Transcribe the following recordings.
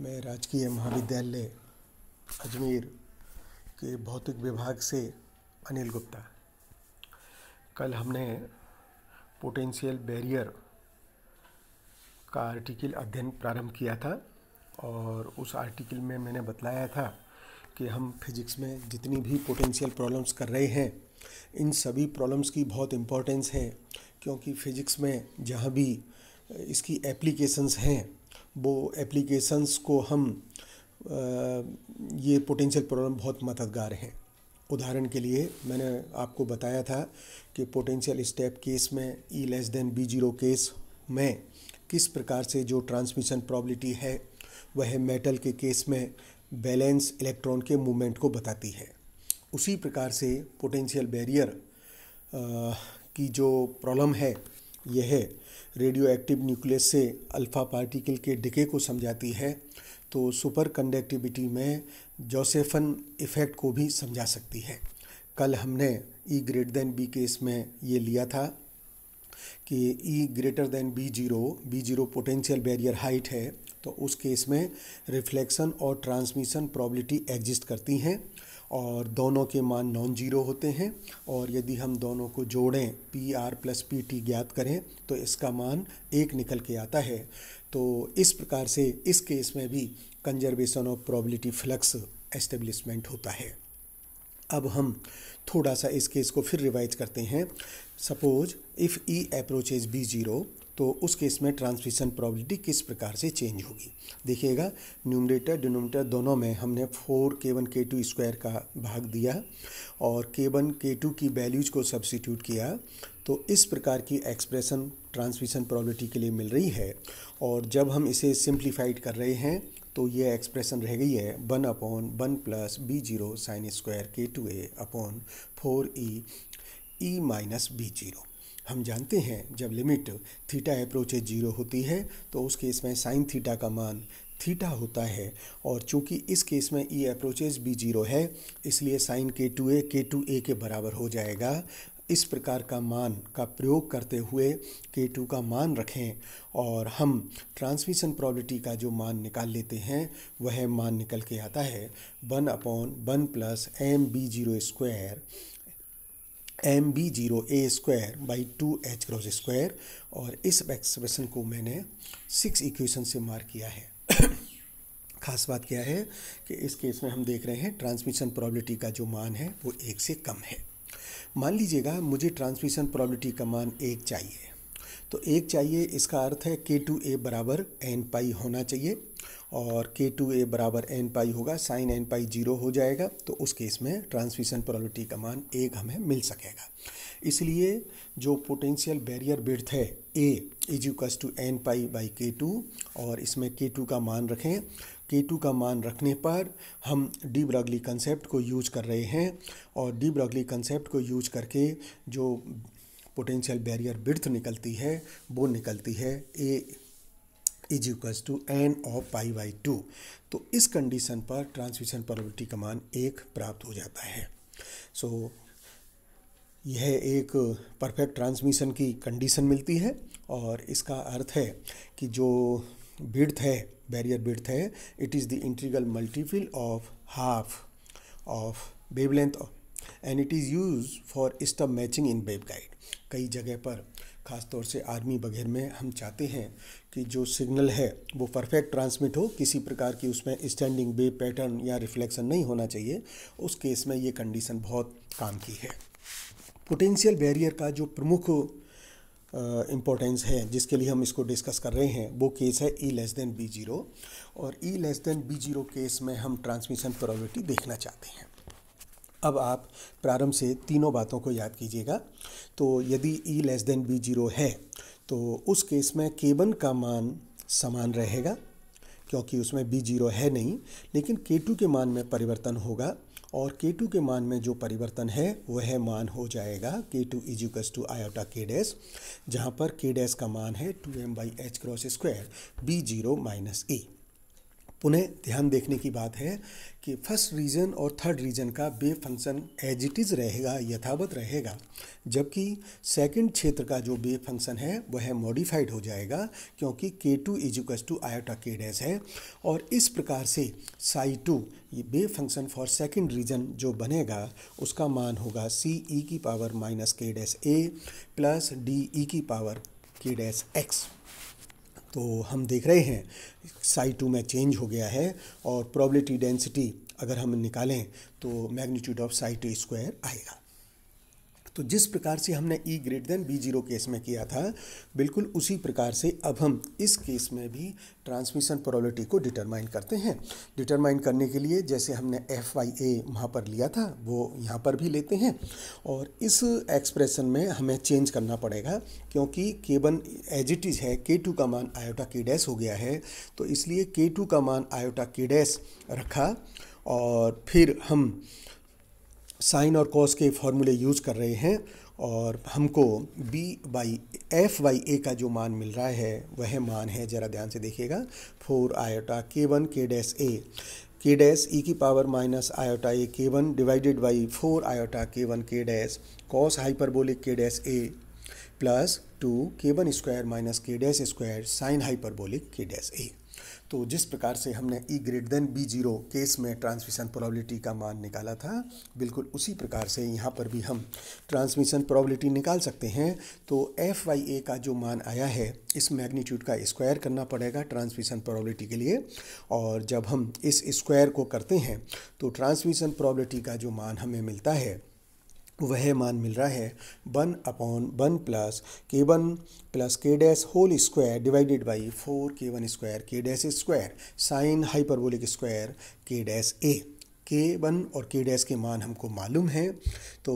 मैं राजकीय महाविद्यालय अजमेर के भौतिक विभाग से अनिल गुप्ता। कल हमने पोटेंशियल बैरियर का आर्टिकल अध्ययन प्रारंभ किया था और उस आर्टिकल में मैंने बतलाया था कि हम फिजिक्स में जितनी भी पोटेंशियल प्रॉब्लम्स कर रहे हैं, इन सभी प्रॉब्लम्स की बहुत इम्पोर्टेंस है, क्योंकि फिजिक्स में जहाँ भी इसकी एप्लीकेशंस हैं वो एप्लीकेशंस को हम ये पोटेंशियल प्रॉब्लम बहुत मददगार हैं। उदाहरण के लिए मैंने आपको बताया था कि पोटेंशियल स्टेप केस में E less than B zero case में किस प्रकार से जो ट्रांसमिशन प्रॉबिलिटी है, वह मेटल के केस में बैलेंस इलेक्ट्रॉन के मूवमेंट को बताती है। उसी प्रकार से पोटेंशियल बैरियर की जो प्रॉब्लम है यह रेडियो एक्टिव न्यूक्लियस से अल्फ़ा पार्टिकल के डिके को समझाती है। तो सुपर कंडक्टिविटी में जोसेफन इफ़ेक्ट को भी समझा सकती है। कल हमने E greater than B case में ये लिया था कि E greater than B zero B zero potential barrier height है। तो उस केस में रिफ्लेक्शन और ट्रांसमिशन प्रॉबिलिटी एग्जिस्ट करती हैं। और दोनों के मान नॉन ज़ीरो होते हैं और यदि हम दोनों को जोड़ें P R plus P T ज्ञात करें तो इसका मान एक निकल के आता है। तो इस प्रकार से इस केस में भी conservation of probability flux establishment होता है। अब हम थोड़ा सा इस केस को फिर रिवाइज करते हैं। Suppose if E approach is B zero तो उस केस में ट्रांसमिशन प्रॉबिलिटी किस प्रकार से चेंज होगी? देखिएगा न्यूमरेटर डिनोमीटर दोनों में हमने फोर के वन के टू स्क्वायर का भाग दिया और के वन के टू की वैल्यूज़ को सब्सिट्यूट किया। तो इस प्रकार की एक्सप्रेशन ट्रांसमिशन प्रॉबिलिटी के लिए मिल रही है और जब हम इसे सिंप्लीफाइड कर रहे हैं तो ये एक्सप्रेशन रह गई है one upon one plus B zero sine square K two A upon four E E minus B zero हम जानते हैं जब लिमिट थीटा अप्रोच ज़ीरो होती है तो उस केस में साइन थीटा का मान थीटा होता है और चूँकि इस केस में ई अप्रोचेज भी ज़ीरो है, इसलिए साइन के टू ए के टू ए के बराबर हो जाएगा। इस प्रकार का मान का प्रयोग करते हुए के टू का मान रखें और हम ट्रांसमिशन प्रॉबिलिटी का जो मान निकाल लेते हैं, वह मान निकल के आता है one upon one plus M B zero square M B zero A square by two H cross square और इस एक्सप्रेशन को मैंने सिक्स इक्वेशन से मार्क किया है। खास बात क्या है कि इस केस में हम देख रहे हैं ट्रांसमिशन प्रॉबिलिटी का जो मान है, वो एक से कम है। मान लीजिएगा, मुझे ट्रांसमिशन प्रॉबिलिटी का मान एक चाहिए। तो एक चाहिए, इसका अर्थ है के टू ए बराबर एन पाई होना चाहिए। और के टू ए बराबर एन पाई होगा साइन एन पाई ज़ीरो हो जाएगा तो उस केस में ट्रांसमिशन प्रोबेबिलिटी का मान एक हमें मिल सकेगा। इसलिए जो पोटेंशियल बैरियर बिर्थ है A is इजिकस to N pi by K two और इसमें के टू का मान रखें। के टू का मान रखने पर हम डी ब्रॉगली कंसेप्ट को यूज़ कर रहे हैं, और डी ब्रॉगली कंसेप्ट को यूज़ करके जो पोटेंशियल बैरियर बिर्थ निकलती है, वो निकलती है A is equals to N of pi by two तो इस कंडीशन पर ट्रांसमिशन प्रोबेबिलिटी का मान एक प्राप्त हो जाता है। सो so, यह एक परफेक्ट ट्रांसमिशन की कंडीशन मिलती है और इसका अर्थ है कि जो बिर्थ है बैरियर बिर्थ है it is the integral multiple of half of wavelength and it is use for stub matching in waveguide कई जगह पर ख़ास तौर से आर्मी वगैरह में हम चाहते हैं कि जो सिग्नल है वो परफेक्ट ट्रांसमिट हो किसी प्रकार की उसमें स्टैंडिंग वे पैटर्न या रिफ्लेक्शन नहीं होना चाहिए। उस केस में ये कंडीशन बहुत काम की है। पोटेंशियल बैरियर का जो प्रमुख इम्पोर्टेंस uh, है जिसके लिए हम इसको डिस्कस कर रहे हैं वो केस है E less than B zero और E less than B zero case में हम ट्रांसमिशन प्रोबेबिलिटी देखना चाहते हैं। अब आप प्रारंभ से तीनों बातों को याद कीजिएगा। तो यदि E less than B zero है तो उस केस में केवन का मान समान रहेगा, क्योंकि उसमें बी ज़ीरो है नहीं, लेकिन के टू के मान में परिवर्तन होगा और के टू के मान में जो परिवर्तन है, वह मान हो जाएगा K two इजिकस to iota K dash जहाँ पर के डैश का मान है two M by H cross square B zero minus A पुनः ध्यान देखने की बात है कि फ़र्स्ट रीजन और थर्ड रीजन का wave function as it is रहेगा, यथावत रहेगा। जबकि सेकंड क्षेत्र का जो बे फ़ंक्शन है, वह मॉडिफाइड हो जाएगा, क्योंकि K two इजिकस to iota K dash है। और इस प्रकार से साई टू ये wave function for second region जो बनेगा, उसका मान होगा सी ई की power minus K dash A plus D E की पावर के डैस एक्स तो हम देख रहे हैं साई टू में चेंज हो गया है और प्रॉब्लिटी डेंसिटी अगर हम निकालें तो magnitude of psi two square आएगा। तो जिस प्रकार से हमने E great than B zero case में किया था, बिल्कुल उसी प्रकार से अब हम इस केस में भी ट्रांसमिशन प्रोबेबिलिटी को डिटरमाइन करते हैं। डिटरमाइन करने के लिए जैसे हमने एफ़ वाई ए वहाँ पर लिया था, वो यहाँ पर भी लेते हैं। और इस एक्सप्रेशन में हमें चेंज करना पड़ेगा, क्योंकि के वन एज इट इज़ है के टू का मान आयोटा के डैस हो गया है तो इसलिए के टू का मान आयोटा के डैस रखा और फिर हम साइन और कॉस के फॉर्मूले यूज़ कर रहे हैं और हमको B by F by A का जो मान मिल रहा है, वह मान है, ज़रा ध्यान से देखिएगा। Four iota K one K dash A E dash ई की power minus iota A K one divided by four iota K one K dash cos hyperbolic K dash A plus two K one square minus K dash square sine hyperbolic K dash A तो जिस प्रकार से हमने E great than B zero case में transmission probability का मान निकाला था, बिल्कुल उसी प्रकार से यहाँ पर भी हम ट्रांसमिशन प्रोबेबिलिटी निकाल सकते हैं। तो एफ़ वाई ए का जो मान आया है, इस मैग्नीट्यूड का स्क्वायर करना पड़ेगा ट्रांसमिशन प्रोबेबिलिटी के लिए। और जब हम इस स्क्वायर को करते हैं तो ट्रांसमिशन प्रोबेबिलिटी का जो मान हमें मिलता है वह मान मिल रहा है one upon one plus K one plus K dash whole square divided by four K one square K dash square sine hyperbolic square K dash A. K one और के डैश के मान हमको मालूम है तो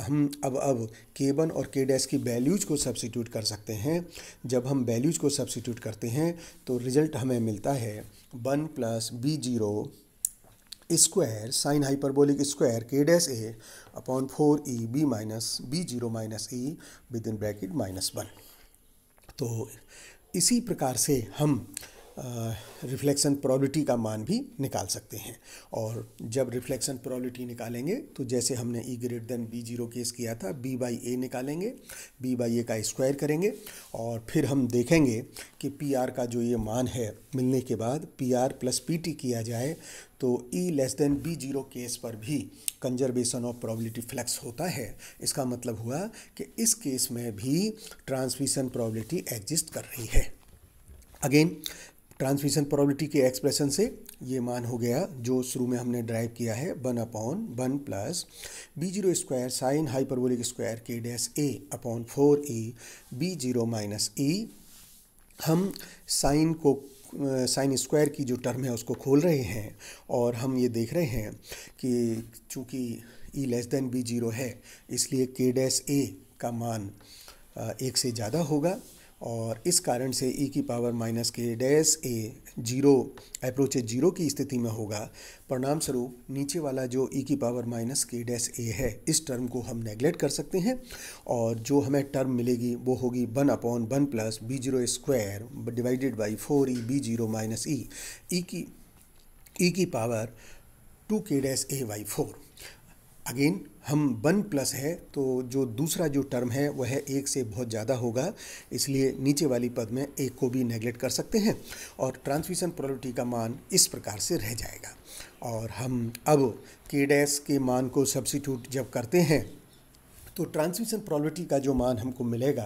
हम अब अब के वन और के डैश की वैल्यूज़ को सब्सिट्यूट कर सकते हैं। जब हम वैल्यूज़ को सब्सिट्यूट करते हैं तो रिज़ल्ट हमें मिलता है one plus B zero square sine hyperbolic square K dash A upon four E B minus B zero minus E with in bracket minus one तो इसी प्रकार से हम रिफ्लेक्शन प्रोबेबिलिटी का मान भी निकाल सकते हैं। और जब रिफ्लेक्शन प्रोबेबिलिटी निकालेंगे तो जैसे हमने E great than B zero case किया था बी बाई ए निकालेंगे बी बाई ए का स्क्वायर करेंगे, और फिर हम देखेंगे कि पी आर का जो ये मान है, मिलने के बाद P R plus P T किया जाए तो E less than B zero case पर भी कंजर्वेशन ऑफ़ प्रोबेबिलिटी फ्लैक्स होता है। इसका मतलब हुआ कि इस केस में भी ट्रांसमिशन प्रोबेबिलिटी एग्जिस्ट कर रही है। अगेन ट्रांसमिशन प्रोबेबिलिटी के एक्सप्रेशन से ये मान हो गया, जो शुरू में हमने ड्राइव किया है, one upon one plus B zero square sine hyperbolic square K dash A upon four E B zero minus E. हम साइन को, साइन स्क्वायर की जो टर्म है उसको खोल रहे हैं और हम ये देख रहे हैं कि चूँकि E less than B zero है, इसलिए के डैश ए का मान एक से ज़्यादा होगा। और इस कारण से ई की power minus K dash A zero approach zero की स्थिति में होगा। परिणाम स्वरूप नीचे वाला जो ई की power minus K dash A है, इस टर्म को हम नेग्लेक्ट कर सकते हैं और जो हमें टर्म मिलेगी, वो होगी one upon one plus B zero square divided by four E B zero minus E E की ई की power two K dash A by four again, हम वन प्लस है तो जो दूसरा जो टर्म है, वह है एक से बहुत ज़्यादा होगा। इसलिए नीचे वाली पद में एक को भी नेगलेक्ट कर सकते हैं और ट्रांसमिशन प्रोबेबिलिटी का मान इस प्रकार से रह जाएगा। और हम अब के डैश के मान को सब्सिट्यूट जब करते हैं तो ट्रांसमिशन प्रॉबिलिटी का जो मान हमको मिलेगा,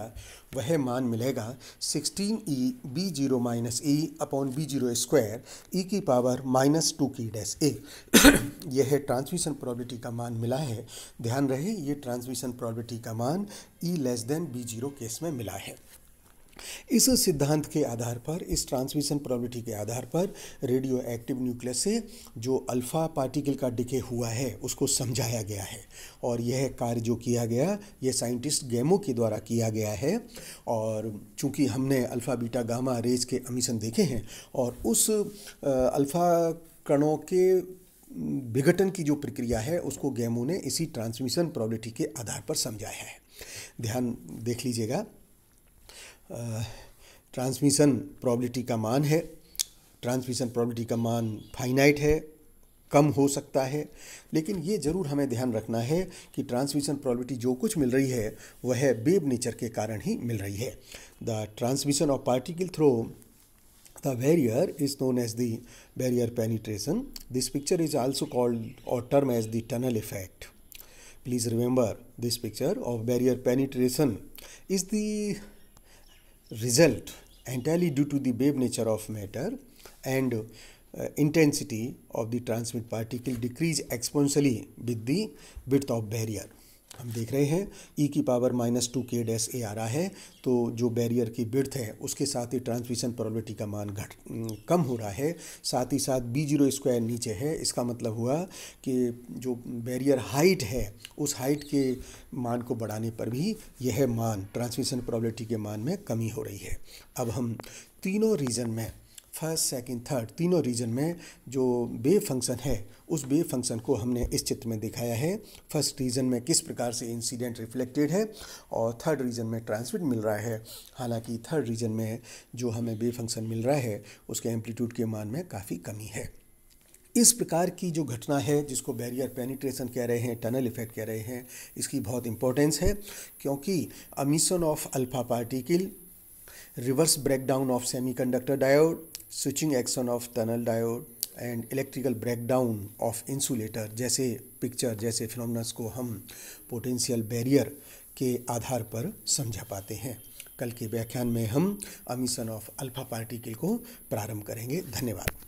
वह मान मिलेगा 16 E B zero minus E upon B zero square E की पावर माइनस टू की डैस ए यह ट्रांसमिशन प्रॉबिलिटी का मान मिला है। ध्यान रहे, ये ट्रांसमिशन प्रॉबिलिटी का मान E less than B zero case में मिला है। इस सिद्धांत के आधार पर, इस ट्रांसमिशन प्रोबेबिलिटी के आधार पर रेडियो एक्टिव न्यूक्लियस से जो अल्फ़ा पार्टिकल का डिके हुआ है, उसको समझाया गया है। और यह कार्य जो किया गया, यह साइंटिस्ट गैमो के द्वारा किया गया है। और चूँकि हमने अल्फ़ा बीटा गामा रेज के अमीशन देखे हैं, और उस अल्फ़ा कणों के विघटन की जो प्रक्रिया है, उसको गैमो ने इसी ट्रांसमिशन प्रोबेबिलिटी के आधार पर समझाया है। ध्यान देख लीजिएगा। ट्रांसमिशन प्रोबेबिलिटी का मान है। ट्रांसमिशन प्रॉबिलिटी का मान फाइनाइट है, कम हो सकता है। लेकिन ये ज़रूर हमें ध्यान रखना है कि ट्रांसमिशन प्रॉबिलिटी जो कुछ मिल रही है, वह वेब नेचर के कारण ही मिल रही है। The transmission of particle through the barrier is known as the barrier penetration this picture is also called और term as the tunnel effect please remember this picture of barrier penetration is the result entirely due to the wave nature of matter and uh, intensity of the transmit particle decrease exponentially with the width of barrier हम देख रहे हैं e की power minus two K dash A आ रहा है तो जो barrier की बिर्थ है, उसके साथ ही ट्रांसमिशन प्रोबेबिलिटी का मान घट कम हो रहा है, साथ ही साथ बी ज़ीरो स्क्वायर नीचे है, इसका मतलब हुआ कि जो बैरियर हाइट है, उस हाइट के मान को बढ़ाने पर भी यह मान ट्रांसमिशन प्रोबेबिलिटी के मान में कमी हो रही है। अब हम तीनों रीजन में फ़र्स्ट सेकंड थर्ड तीनों रीजन में जो बे फ़ंक्शन है, उस बे फ़ंक्शन को हमने इस चित्र में दिखाया है। फ़र्स्ट रीजन में किस प्रकार से इंसिडेंट रिफ्लेक्टेड है और थर्ड रीजन में ट्रांसमिट मिल रहा है। हालाँकि थर्ड रीजन में जो हमें बे फ़ंक्शन मिल रहा है, उसके एम्पलीट्यूड के मान में काफ़ी कमी है। इस प्रकार की जो घटना है, जिसको बैरियर पेनिट्रेशन कह रहे हैं टनल इफ़ेक्ट कह रहे हैं, इसकी बहुत इंपॉर्टेंस है, क्योंकि emission of alpha particle reverse breakdown of semiconductor diode switching action of tunnel diode and electrical breakdown of insulator जैसे पिक्चर जैसे फिनोमिनस को हम पोटेंशियल बैरियर के आधार पर समझा पाते हैं। कल के व्याख्यान में हम अमिशन ऑफ़ अल्फ़ा पार्टिकल को प्रारंभ करेंगे। धन्यवाद।